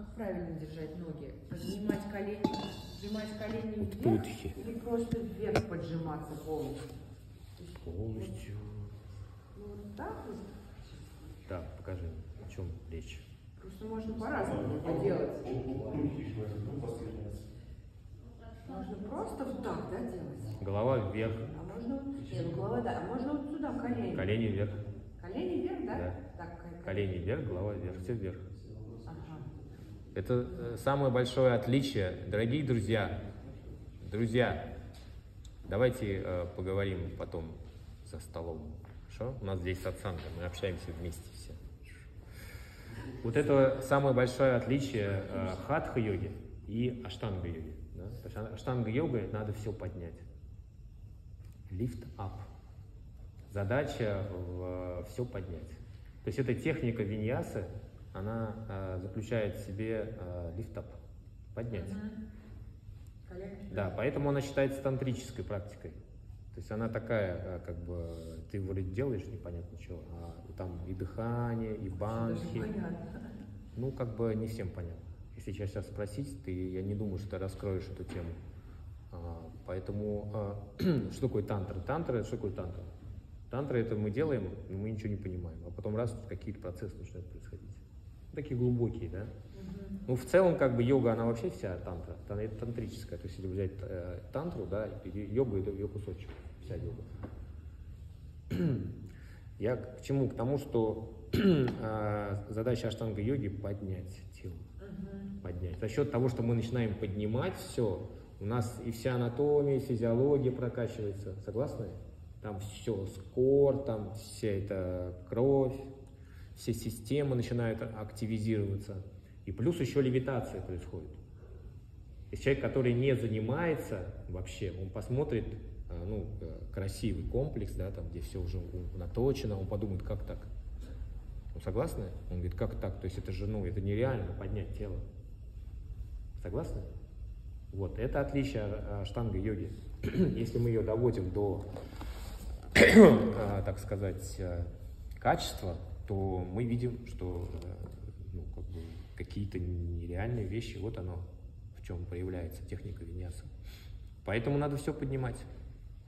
как правильно держать ноги? Поднимать колени, сжимать колени вверх Путхи. или просто вверх поджиматься полностью? Полностью. Ну, вот так вот. Да, покажи, о чем речь. Просто можно по-разному это делать. Можно просто вот так, да, делать? Голова вверх, А можно, вот- не, ну голова, да, а можно вот сюда, колени. колени вверх, Колени вверх, да? Да. Так, ко- колени вверх, голова вверх, все вверх. Это э, самое большое отличие. Дорогие друзья, друзья, давайте э, поговорим потом за столом. Хорошо? У нас здесь сатсанга, мы общаемся вместе все. Вот это самое большое отличие э, хатха-йоги и аштанга-йоги. да. А- аштанга-йога надо все поднять. Lift up. Задача все поднять. То есть эта техника виньясы, она э, заключает в себе э, up. Поднять. Колени. Да, поэтому она считается тантрической практикой. То есть она такая, э, как бы, ты вроде делаешь непонятно чего, а там и дыхание, и банхи. непонятно. Ну, как бы не всем понятно. Если тебя сейчас спросить, ты, я не думаю, что ты раскроешь эту тему. А, поэтому, а, что такое тантра? Тантра, что такое тантра? Тантра это мы делаем, но мы ничего не понимаем. А потом раз, какие-то процессы начинают происходить. Такие глубокие, да? Мгм. Ну, в целом, как бы йога, она вообще вся тантра, тантрическая. То есть, если взять э, тантру, да, и йога это ее кусочек, вся йога. Я к чему? К тому, что э, задача аштанга йоги поднять тело, Мгм. поднять. За счет того, что мы начинаем поднимать все, у нас и вся анатомия, и физиология прокачивается. Согласны? Там все, скор, там вся эта кровь, все системы начинают активизироваться. И плюс еще левитация происходит. Если человек, который не занимается вообще, он посмотрит э, ну, э, красивый комплекс, да, там, где все уже наточено, он подумает, как так? Ну, согласны? Он говорит, как так? То есть это же, ну, это нереально поднять тело. Согласны? Вот, это отличие э, штанга-йоги. Если мы ее доводим до, так сказать, э, качества, то мы видим, что э, ну, как бы какие-то нереальные вещи, вот оно в чем проявляется техника виньяса. Поэтому надо все поднимать.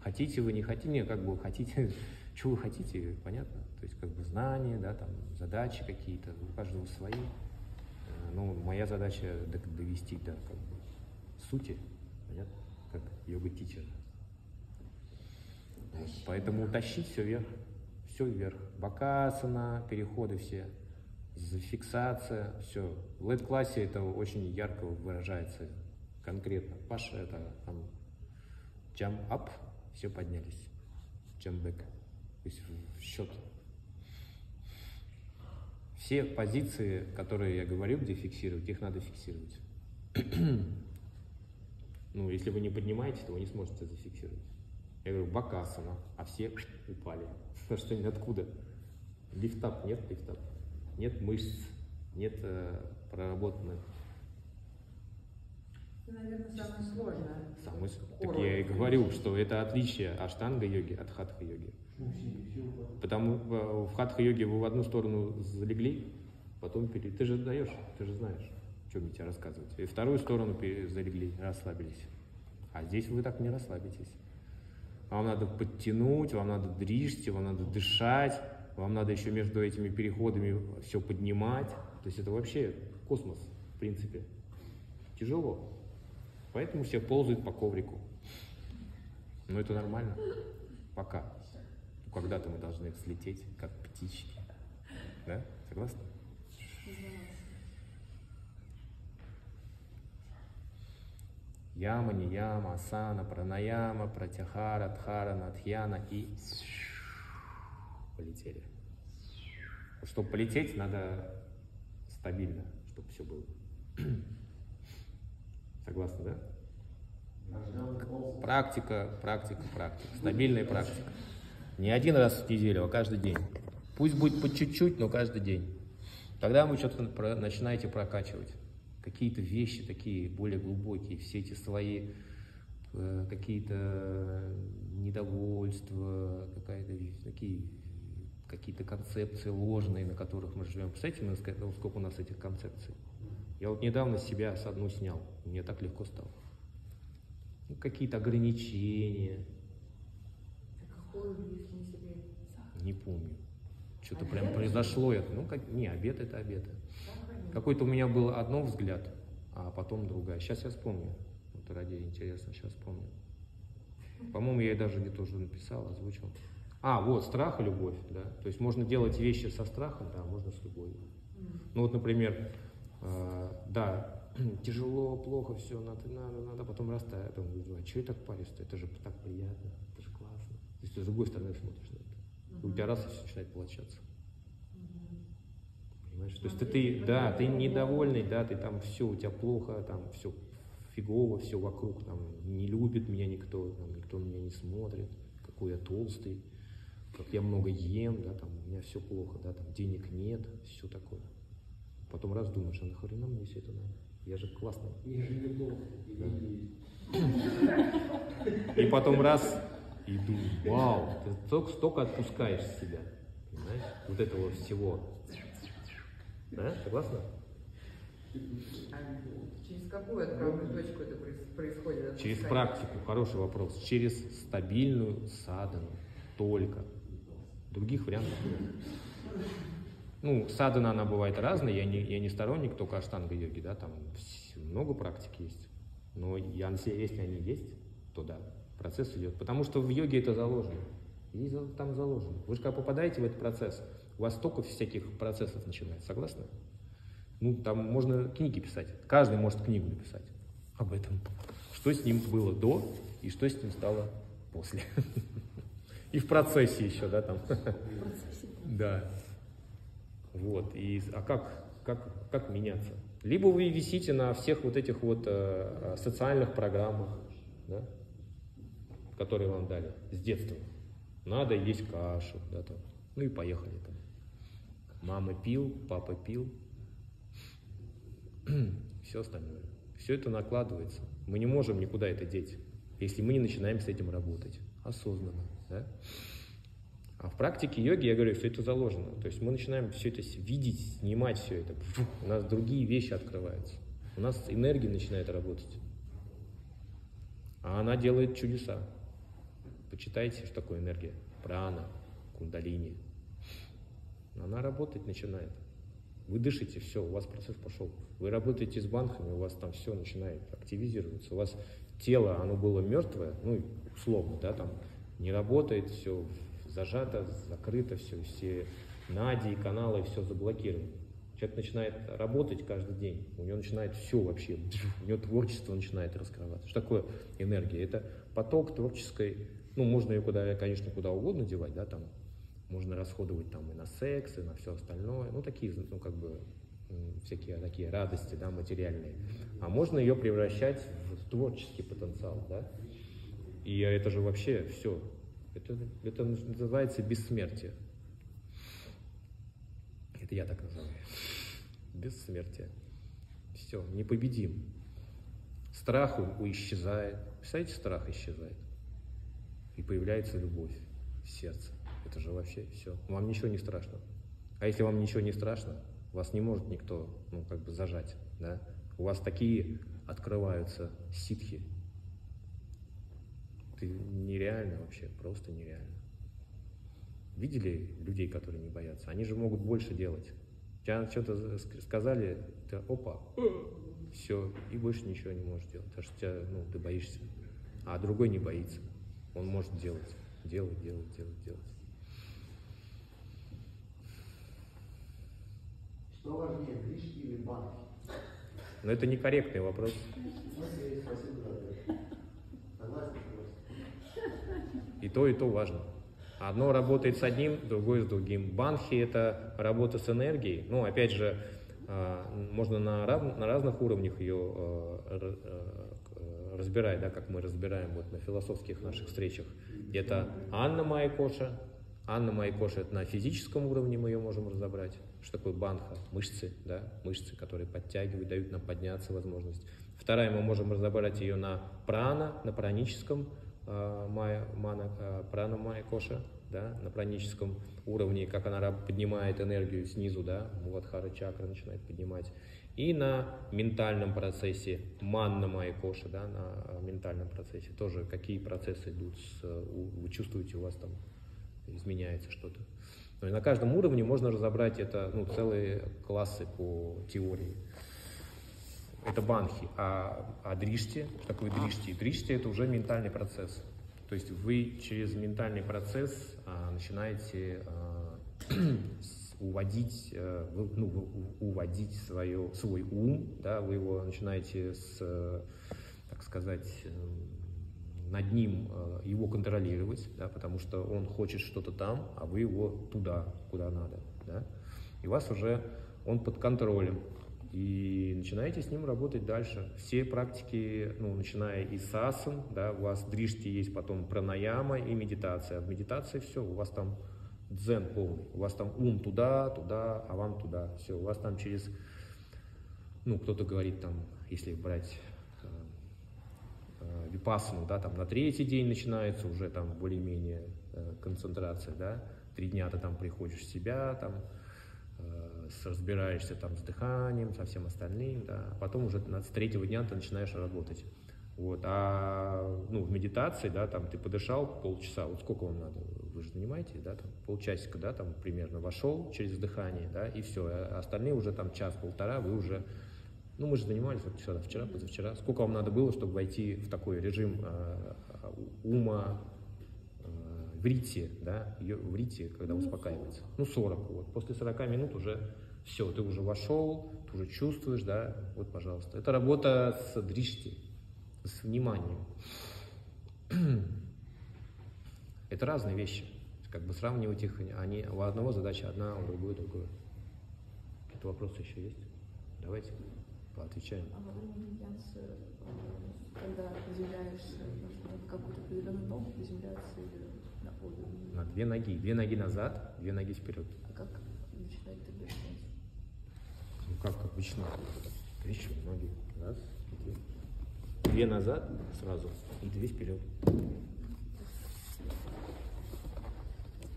Хотите вы, не хотите, как бы хотите, что вы хотите, понятно. То есть как бы знания, да, там задачи какие-то, у каждого свои. Э, Ну, моя задача довести до как бы, сути, понятно, как йога-тичер. Поэтому тащить все вверх, все вверх. Бакасана, переходы все, зафиксация, все. В лед-классе это очень ярко выражается конкретно. Паша это там jump up, все поднялись. Jump back. То есть в счет. Все позиции, которые я говорю, где фиксировать, их надо фиксировать. ну, если вы не поднимаете, то вы не сможете зафиксировать. Я говорю, бакасана, а все упали. Потому что нет откуда? Лифтап, нет лифтап. Нет мышц, нет э, проработанных. Это, наверное, самое сложное. Самый, так я и говорю, что это отличие аштанга-йоги от хатха-йоги. Потому э, в хатха-йоге вы в одну сторону залегли, потом пере... Ты же даешь, ты же знаешь, что мне тебе рассказывать. И вторую сторону залегли, расслабились. А здесь вы так не расслабитесь. Вам надо подтянуть, вам надо дрижьте, вам надо дышать, вам надо еще между этими переходами все поднимать. То есть это вообще космос, в принципе. Тяжело. Поэтому все ползают по коврику. Но это нормально. Пока. Когда-то мы должны взлететь, как птички. Да? Согласны? Яма, не яма, асана, пранаяма, пратяхара, дхара, надхьяна и полетели. Чтобы полететь, надо стабильно, чтобы все было. Согласны, да? Практика, практика, практика. Стабильная практика. Не один раз в неделю, а каждый день. Пусть будет по чуть-чуть, но каждый день. Тогда вы что-то начинаете прокачивать. Какие-то вещи такие более глубокие, все эти свои э, какие-то недовольства, какая-то такие какие-то концепции ложные, на которых мы живем. Представляете, мы сколько у нас этих концепций? Я вот недавно себя с одну снял, мне так легко стало. Ну, какие-то ограничения, Какой близкий себе не помню. Что-то Обед? прям произошло это. Ну, как, не, обед это обед. сахар? Какой-то у меня был одно взгляд, а потом другая. Сейчас я вспомню. Вот ради интересно, сейчас вспомню. По-моему, я ей даже где-то уже написал, озвучил. А, вот, страх и любовь, да. То есть можно делать вещи со страхом, да, можно с любовью. Ну вот, например, э, да, тяжело, плохо, все, надо, надо, надо, потом раз, я думаю, а что я так парюсь-то? Это же так приятно, это же классно. То есть ты с другой стороны смотришь на это. И у тебя раз и все начинает получаться. Понимаешь? То есть ты, ты, да, ты недовольный, да, ты там все, у тебя плохо, там все фигово, все вокруг, там не любит меня никто, там, никто на меня не смотрит, какой я толстый, как я много ем, да, там у меня все плохо, да, там денег нет, все такое. Потом раз думаешь, а нахрена мне все это надо? Я же классный. И потом раз и думаю, вау, ты столько, столько отпускаешь себя, понимаешь? Вот этого всего. Да, согласна? Через какую отправную точку это проис- происходит? Через практику, хороший вопрос. Через стабильную садану только. Других вариантов нет. Ну, садана, она бывает разная, я не, я не сторонник только аштанга йоги, да, там много практик есть. Но если они есть, то да, процесс идет. Потому что в йоге это заложено. И там заложено. Вы же когда попадаете в этот процесс, столько всяких процессов начинается, согласны? Ну, там можно книги писать. Каждый может книгу написать об этом. Что с ним было до и что с ним стало после. И в процессе еще, да, там. Да. Вот. И, а как, как, как меняться? Либо вы висите на всех вот этих вот э, социальных программах, да, которые вам дали с детства. Надо есть кашу, да, там. Ну и поехали там. Мама пил, папа пил, все остальное. Все это накладывается. Мы не можем никуда это деть, если мы не начинаем с этим работать осознанно. Да? А в практике йоги, я говорю, все это заложено. То есть мы начинаем все это видеть, снимать все это. Фу, У нас другие вещи открываются. У нас энергия начинает работать. А она делает чудеса. Почитайте, что такое энергия. Прана, кундалини. Она работать начинает. Вы дышите, все, у вас процесс пошел. Вы работаете с банками, у вас там все начинает активизироваться. У вас тело, оно было мертвое, ну, условно, да, там не работает, все зажато, закрыто, все, все нади, каналы, все заблокировано. Человек начинает работать каждый день, у него начинает все вообще, у него творчество начинает раскрываться. Что такое энергия? Это поток творческой, ну, можно ее куда, конечно, куда угодно девать, да, там, можно расходовать там и на секс, и на все остальное, ну, такие, ну, как бы, всякие такие радости, да, материальные. А можно ее превращать в творческий потенциал, да, и это же вообще все, это, это называется бессмертие. Это я так называю. Бессмертие. Все, непобедим. Страх у- у исчезает. Представляете, страх исчезает. И появляется любовь в сердце. Это же вообще все. Вам ничего не страшно. А если вам ничего не страшно, вас не может никто, ну, как бы зажать, да? У вас такие открываются ситхи. Это нереально вообще, просто нереально. Видели людей, которые не боятся? Они же могут больше делать. Тебя что-то ск- сказали, ты опа, все, и больше ничего не можешь делать, потому что тебя, ну, ты боишься. А другой не боится. Он может делать, делать, делать, делать, делать. Что важнее, Кришки или банки? Но это некорректный вопрос. И то, и то важно. Одно работает с одним, другое с другим. Банхи – это работа с энергией. Ну, опять же, а, можно на, рав- на разных уровнях ее р- э, разбирать, да, как мы разбираем вот на философских наших встречах. Это Анна Майкоша. Анна Майкоша – это на физическом уровне мы ее можем разобрать. Что такое банха? Мышцы, да, мышцы, которые подтягивают, дают нам подняться возможность. Вторая, мы можем разобрать ее на прана, на праническом э, майя, мана, э, прана майя коша, да, на праническом уровне, как она поднимает энергию снизу, да, муладхара чакра начинает поднимать. И на ментальном процессе, манна моя коша, да, на э, ментальном процессе тоже какие процессы идут, с, у- вы чувствуете, у вас там изменяется что-то. И на каждом уровне можно разобрать это, ну, целые классы по теории. Это банхи. А, а дришти, что такое дришти? Дришти это уже ментальный процесс. То есть вы через ментальный процесс а, начинаете а, уводить, э, ну, уводить свое, свой ум, да, вы его начинаете с, э, так сказать, эм, над ним э, его контролировать, да, потому что он хочет что-то там, а вы его туда, куда надо. Да? И вас уже он под контролем. И начинаете с ним работать дальше. Все практики, ну, начиная из асан, да, у вас дришти есть потом пранаяма и медитация. В медитации все, у вас там дзен полный. У вас там ум туда, туда, а вам туда. Все, у вас там через, ну, кто-то говорит там, если брать э, випассану, да, там на третий день начинается уже там более-менее э, концентрация, да, три дня ты там приходишь в себя, там э, разбираешься там с дыханием, со всем остальным, да, а потом уже с третьего дня ты начинаешь работать. Вот, а ну, в медитации, да, там ты подышал полчаса, вот сколько вам надо, вы же занимаетесь, да, там полчасика, да, там примерно вошел через дыхание, да, и все, а остальные уже там час-полтора, вы уже ну, мы же занимались вот вчера, вчера, позавчера. Сколько вам надо было, чтобы войти в такой режим э, ума э, в рите, да, в рите, когда успокаивается? Ну, 40. Вот. После 40 минут уже все, ты уже вошел, ты уже чувствуешь, да, вот, пожалуйста. Это работа с дришти, с вниманием. Это разные вещи. Как бы сравнивать их, они, у одного задача одна, у другой другое. Какие-то вопросы еще есть? Давайте поотвечаем. А во время медитации, э, когда приземляешься, в какую-то определенную ногу приземляться или на обе? На две ноги. Две ноги назад, две ноги вперед. А как начинать это объяснять? Ну как обычно. Плечи, ноги. Раз, две. Две назад сразу и две вперед.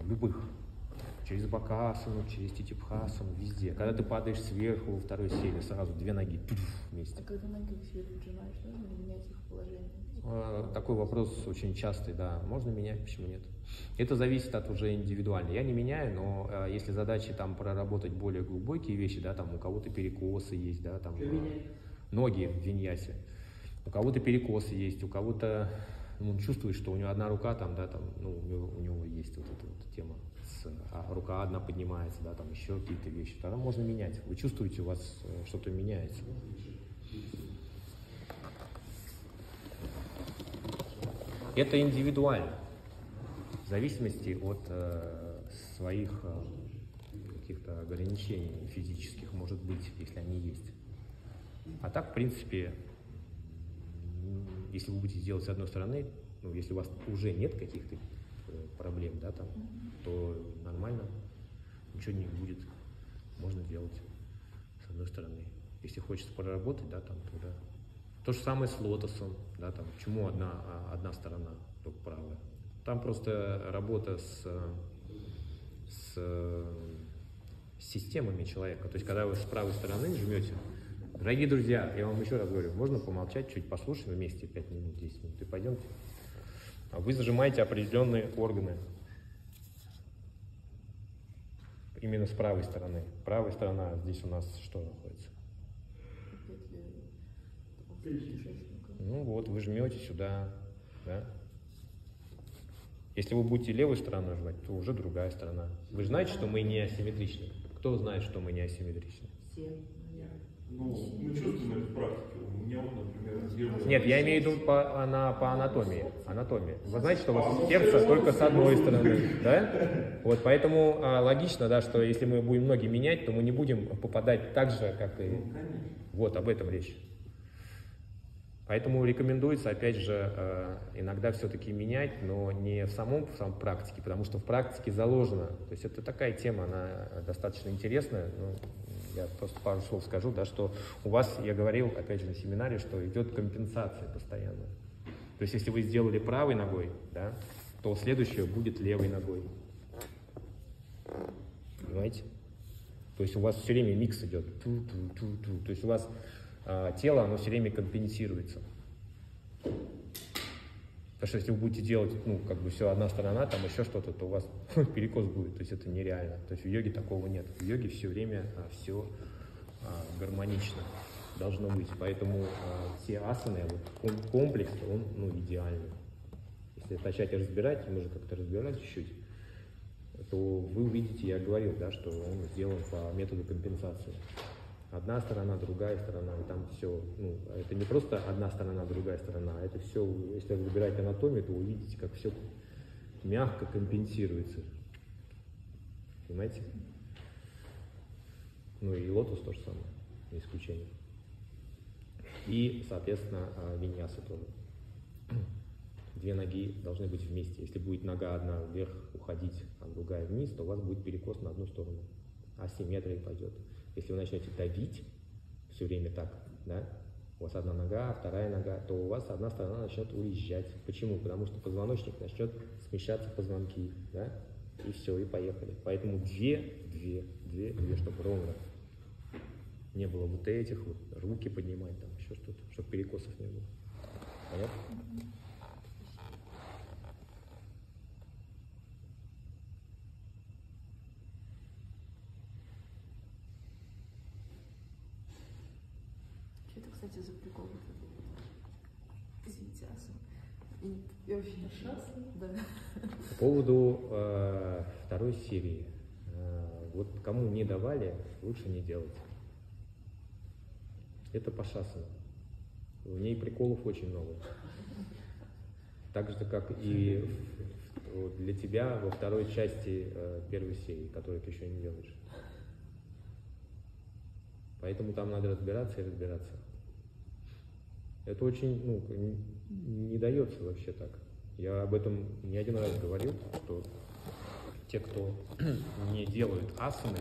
Любых. Через бакасану, через титипхасану, везде. Когда ты падаешь сверху во второй серии, сразу две ноги пф, вместе. А когда ноги к себе поджимаешь, нужно менять их положение? Э, Такой вопрос очень частый, да. Можно менять, почему нет? Это зависит от уже индивидуально. Я не меняю, но э, если задачи там проработать более глубокие вещи, да, там у кого-то перекосы есть, да, там э, ноги в виньясе, у кого-то перекосы есть, у кого-то ну, он чувствует, что у него одна рука там, да, там, ну, у него, у него есть вот эта вот тема, а рука одна поднимается, да, там еще какие-то вещи. Тогда можно менять. Вы чувствуете, у вас э, что-то меняется. Это индивидуально, в зависимости от э, своих э, каких-то ограничений физических, может быть, если они есть. А так, в принципе, если вы будете делать с одной стороны, ну, если у вас уже нет каких-то проблем, да, там, то нормально, ничего не будет, можно делать с одной стороны. Если хочется проработать, да, там, то да. То же самое с лотосом, да, там, почему одна, а, одна сторона, только правая. Там просто работа с, с, с системами человека. То есть, когда вы с правой стороны жмете, дорогие друзья, я вам еще раз говорю, можно помолчать, чуть послушаем вместе 5 минут, 10 минут, и пойдемте. А Вы зажимаете определенные органы. Именно с правой стороны. Правая сторона, здесь у нас что находится? Ну вот, вы жмете сюда, да? Если вы будете левой стороной жмать, то уже другая сторона. Вы знаете, что мы не асимметричны? Кто знает, что мы не асимметричны? Все. Ну, мы чувствуем это в практике. У меня вот, например, Нет, я имею в виду по, ана- по анатомии. Анатомия. Вы знаете, что у вас сердце только с одной стороны, да? Вот поэтому а, логично, да, что если мы будем ноги менять, то мы не будем попадать так же, как и... Вот, об этом речь. Поэтому рекомендуется, опять же, э, иногда все-таки менять, но не в самом, в самом практике, потому что в практике заложено. То есть это такая тема, она достаточно интересная. Ну, я просто пару слов скажу, да, что у вас, я говорил, опять же, на семинаре, что идет компенсация постоянно. То есть если вы сделали правой ногой, да, то следующее будет левой ногой. Понимаете? То есть у вас все время микс идет. Ту-ту-ту-ту. То есть у вас а, тело, оно все время компенсируется. Потому что если вы будете делать, ну, как бы все одна сторона, там еще что-то, то у вас перекос будет. То есть это нереально. То есть в йоге такого нет. В йоге все время все гармонично должно быть. Поэтому а, все асаны, вот ком- комплекс, он ну, идеальный. Если начать разбирать, мы же как-то разбирали чуть-чуть, то вы увидите, я говорил, да, что он сделан по методу компенсации. Одна сторона, другая сторона, и там все, ну, это не просто одна сторона, другая сторона, а это все, если разбирать анатомию, то вы увидите, как все мягко компенсируется. Понимаете? Ну и лотос то же самое, не исключение. И, соответственно, а, виньяса тоже. Две ноги должны быть вместе. Если будет нога одна вверх уходить, а другая вниз, то у вас будет перекос на одну сторону. Асимметрия пойдет. Если вы начнете давить все время так, да, у вас одна нога, вторая нога, то у вас одна сторона начнет уезжать. Почему? Потому что позвоночник начнет смещаться позвонки, да, и все, и поехали. Поэтому две, две, две, две, чтобы ровно не было вот этих вот, руки поднимать, там еще что-то, чтобы перекосов не было. Понятно? Что это, кстати, за прикол? вот это вот? Извините, асан. И Я вообще не знаю. По поводу э, второй серии. Э, вот кому не давали, лучше не делать. Это по шасану. В ней приколов очень много. Так же, как и для тебя во второй части э, первой серии, которую ты еще не делаешь. Поэтому там надо разбираться и разбираться. Это очень, ну, н- не дается вообще так. Я об этом не один раз говорил, что те, кто не делают асаны,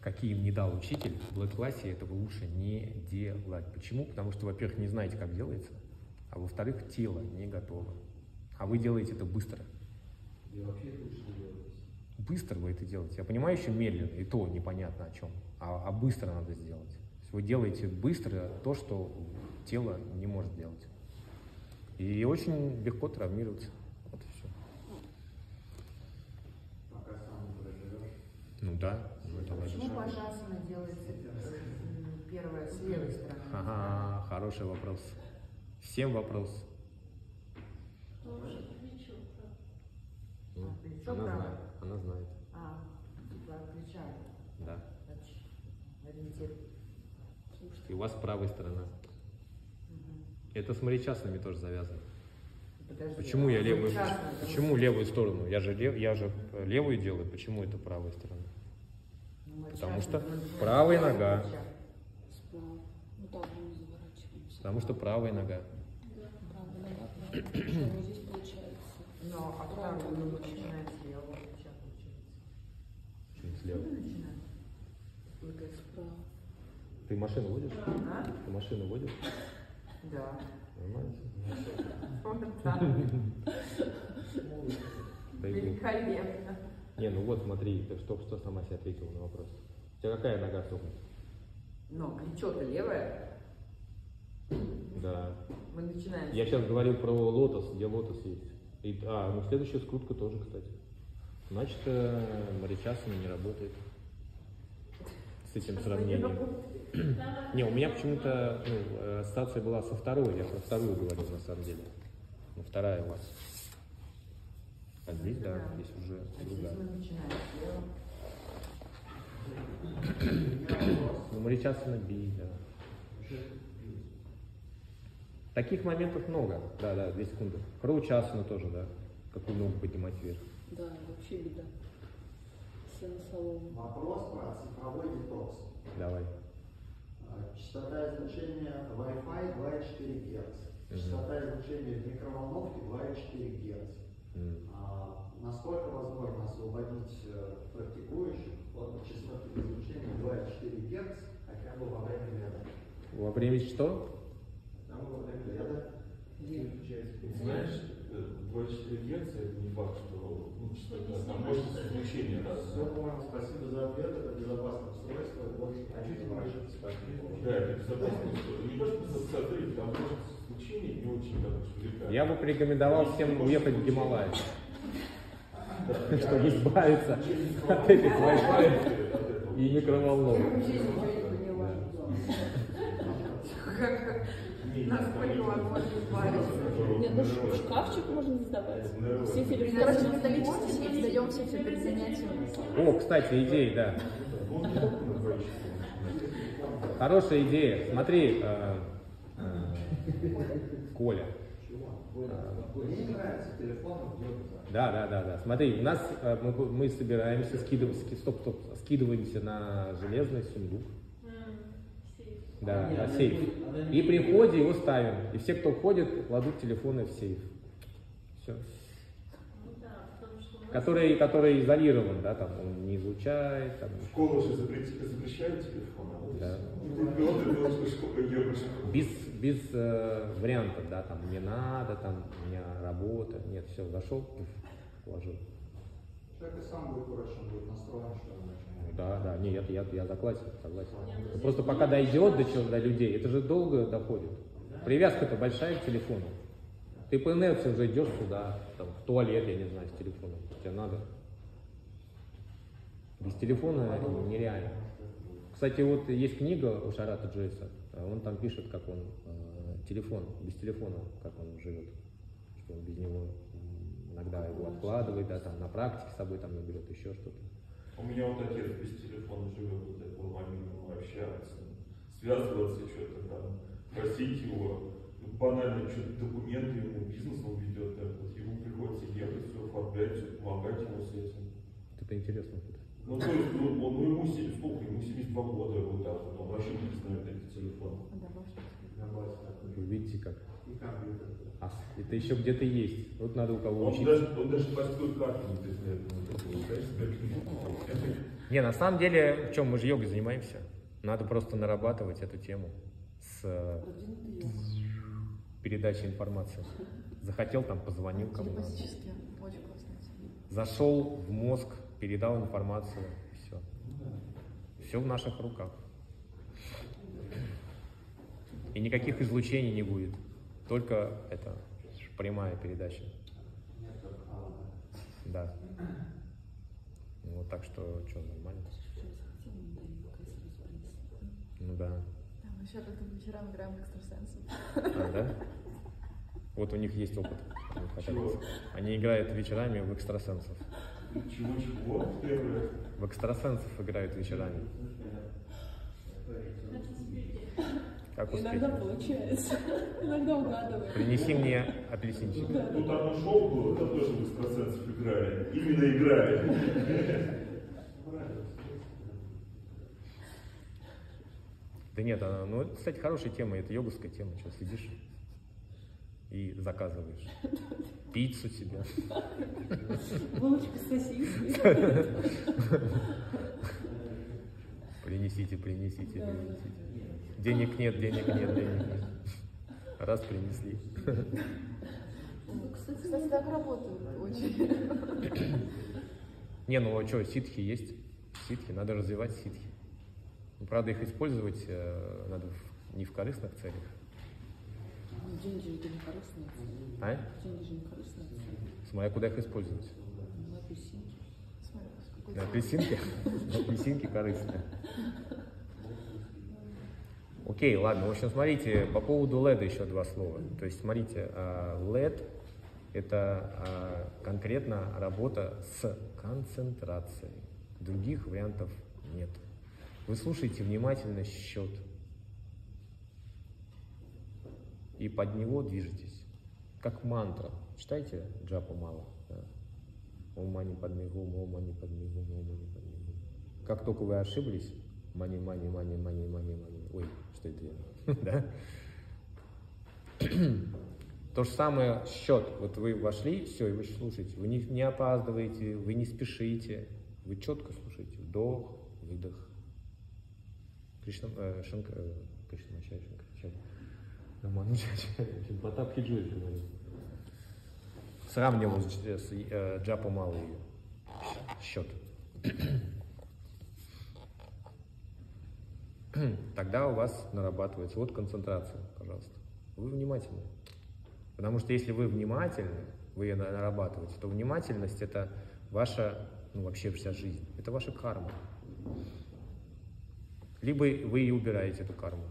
какие им не дал учитель, в блэк-классе этого лучше не делать. Почему? Потому что, во-первых, не знаете, как делается, а во-вторых, тело не готово. А вы делаете это быстро. И вообще это лучше не делать. Быстро вы это делаете. Я понимаю, еще медленно, и то непонятно о чем. А, а быстро надо сделать. То есть вы делаете быстро то, что тело не может делать. И очень легко травмироваться. Вот и все. Пока сам проживешь. Ну да, ну это Почему пожасана делается м, первая с левой стороны? Ага, хороший вопрос. Всем вопрос. Ну, А, плечо она знает, она знает, А, типа отключает. да. Значит, ориентир. И у вас правая сторона. Это с маричасами тоже завязано. Подожди, Почему я левую, частно это почему левую сторону? Я же, лев- я же левую делаю, почему это правая сторона? Ну, мы Потому что правая нога. плеча. Справа. Ну так, мы заворачиваемся. Потому что правая нога. Но а Правая начинает. Почему слева? Ну. Ты машину водишь? А? Ты машину водишь? Да. Великолепно. Не, ну вот смотри, ты что, что сама себе ответила на вопрос. У тебя какая нога сохнет? Но плечо-то левое. Да. Мы начинаем. Я сейчас говорил про лотос, где лотос есть. И, а, ну следующая скрутка тоже, кстати. Значит, э, маричасана не работает. С этим сравнением. Не, у меня почему-то ну, э, ассоциация была со второй, я про вторую говорил на самом деле. Ну, вторая у вас. А здесь, да, здесь уже А другая. мы. Ну, маричасана бей, да. Таких моментов много. Да, да, две секунды. Кроучасана тоже, да. Какую ногу поднимать вверх. Да, вообще беда. Сено солома. Вопрос про цифровой детокс. Давай. А, Частота излучения Wi-Fi 2,4 Гц. Частота излучения в микроволновке 2,4 Гц. М. А насколько возможно освободить э, практикующих от частоты излучения 2,4 Гц хотя бы во время лета? Во время что? Бы во время лета. Знаешь, э, 2,4 Гц, это не факт, что там мощность излучения Все, понял, спасибо за ответ. Это безопасное устройство. Вот, хотите прожить Да, это безопасно. Не то, что там мощность излучения не очень так. Я бы порекомендовал всем уехать в Гималай, чтобы избавиться от этих Wi-Fi и микроволновок. Не, не Насколько возможно избавиться? Нет, ну шкафчик можно сдавать. Все телефоны. Короче, металлический не сдаем все все перед занятием. О, кстати, идея, да. Хорошая идея. Смотри, э, э, Коля. Мне не нравится телефон в йоге. Да, да, да, да. Смотри, у нас э, мы, мы собираемся, скидываемся, стоп, стоп, скидываемся на железный сундук. Да, на сейф. И при входе его ставим. И все, кто входит, кладут телефоны в сейф. Все. Который, который изолирован, да, там он не излучает, там, Школа же запретила, запрещает телефон. а Да. без, без э, вариантов, да, там не надо, там у меня работа, нет, все, зашел, положил. Человек и сам будет он будет настроен, что он начинает. Да, да, не, я, я, я согласен, согласен. Но Просто пока дойдет до чего, до людей, это же долго доходит. Привязка-то большая к телефону. Ты по инерции уже идешь сюда, там, в туалет, я не знаю, с телефоном. Тебе надо. Без телефона нереально. Кстати, вот есть книга у Шарата Джойса, а он там пишет, как он э, телефон, без телефона, как он живет, что он без него иногда его откладывает, да, там на практике с собой там не берет еще что-то. У меня вот отец без телефона живет, вот это по мобильному общается, связываться что-то там, просить его, ну, банально что-то документы ему, бизнес он ведет, так вот, ему приходится ехать, все оформлять, все помогать ему с этим. Вот Это интересно. Ну, то есть, ну, он, ну, ему, се- сколько, ему 72 года, вот так вот, он вообще не знает эти телефоны. Добавить такой. Вы видите как? И компьютер. А, это еще где-то есть. Вот надо у кого Он учиться. даже, он даже морскую карту не признает, ну, Не, на самом деле, в чем мы же йогой занимаемся? Надо просто нарабатывать эту тему с передачей информации. Захотел, там позвонил кому надо. Телепатически. Очень классно. Зашел в мозг, передал информацию, все. Все в наших руках. И никаких излучений не будет. Только это прямая передача. Да. Вот так что, что, нормально? Ну да. Да, мы еще как-то по вечерам играем экстрасенсов. А, да? Вот у них есть опыт. Чего? Они играют вечерами в экстрасенсов. Чего-чего? В экстрасенсов играют вечерами. Как Иногда успехи? получается. Иногда угадываешь. Принеси мне апельсинчик. Тут одно шоу было, там тоже в экстрасенсов играли. Именно играли. Да нет, она, ну, это, кстати, хорошая тема, это йоговская тема, что сидишь и заказываешь пиццу себе. Булочка с сосиской. Принесите, принесите, принесите. Денег нет, денег нет, денег нет. Раз принесли. Кстати, так работают очень. Не, ну а что, ситхи есть? Ситхи, надо развивать ситхи. Ну, правда, их использовать э, надо не в корыстных целях. Деньги же не корыстные. А? Деньги же не корыстные. Смотря куда их использовать. На апельсинки. Смотри, какой На апельсинке? На апельсинке корыстные. Окей, ладно. В общем, смотрите, по поводу LED еще два слова. То есть, смотрите, а, LED это а, конкретно работа с концентрацией. Других вариантов нет. Вы слушаете внимательно счет и под него движетесь. Как мантра. Читайте джапу мало. да. Ом мани падме гум, ом мани падме гум, ом мани падме гум. Как только вы ошиблись, мани, мани, мани, мани, мани, мани. Ой, что это я? Да? То же самое счет. Вот вы вошли, все, и вы слушаете. Вы не, не опаздываете, вы не спешите. Вы четко слушаете. Вдох, выдох. Кришна, э, Шанка, э, Кришна Потап Хиджури говорит. сравнивал с, с э, Джапа Малый счет. Тогда у вас нарабатывается вот концентрация, пожалуйста. Вы внимательны. Потому что если вы внимательны, вы ее на- нарабатываете, то внимательность это ваша, ну вообще вся жизнь. Это ваша карма. Либо вы и убираете эту карму.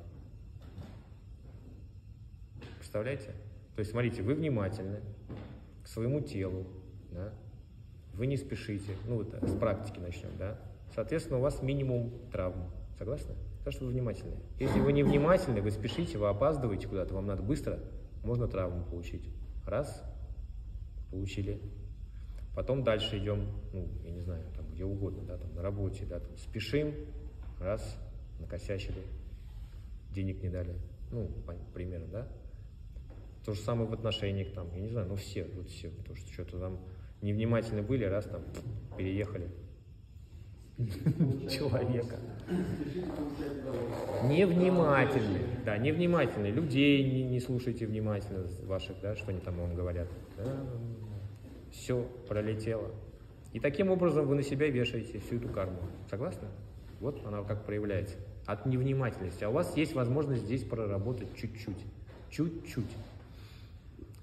Представляете? То есть, смотрите, вы внимательны к своему телу, да? вы не спешите, ну вот с практики начнем, да? Соответственно, у вас минимум травм. Согласны? Потому что вы внимательны. Если вы не внимательны, вы спешите, вы опаздываете куда-то, вам надо быстро, можно травму получить. Раз, получили. Потом дальше идем, ну, я не знаю, там где угодно, да, там на работе, да, там спешим, раз, накосячили, денег не дали. Ну, примерно, да? То же самое в отношениях там, я не знаю, ну все, вот все, потому что что-то там невнимательны были, раз там переехали. Человека. Невнимательны, да, невнимательны. Людей не, не слушайте внимательно ваших, да, что они там вам говорят. все пролетело. И таким образом вы на себя вешаете всю эту карму. Согласны? Вот она как проявляется. От невнимательности. А у вас есть возможность здесь проработать чуть-чуть. Чуть-чуть.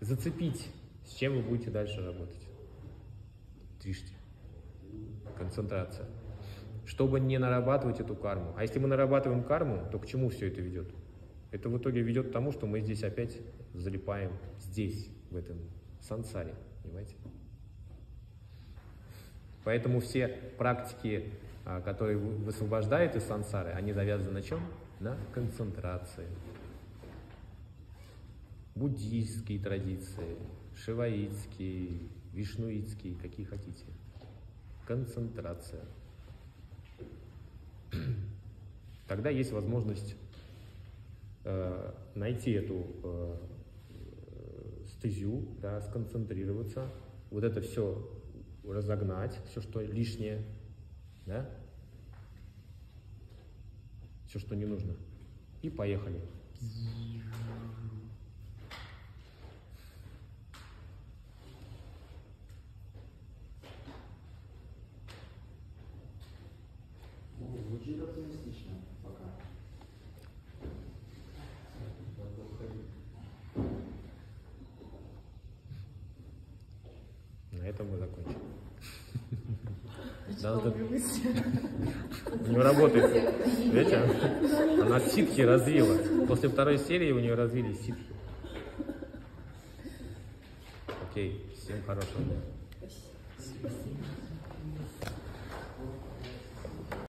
Зацепить, с чем вы будете дальше работать. Трижды. Концентрация. Чтобы не нарабатывать эту карму. А если мы нарабатываем карму, то к чему все это ведет? Это в итоге ведет к тому, что мы здесь опять залипаем здесь, в этом сансаре. Понимаете? Поэтому все практики, а, которые вы- высвобождают из сансары, они завязаны на чем? На концентрации. Буддийские традиции, шиваитские, вишнуитские, какие хотите. Концентрация. Тогда есть возможность э, найти эту э, стезю, да, сконцентрироваться, вот это все разогнать, все, что лишнее, да, все, что не нужно. И поехали. Ну, звучит оптимистично пока. На этом мы закончим. Надо- У нее работает. Видите? Она ситхи развила. После второй серии у нее развились ситхи. Окей, всем хорошего дня. Спасибо.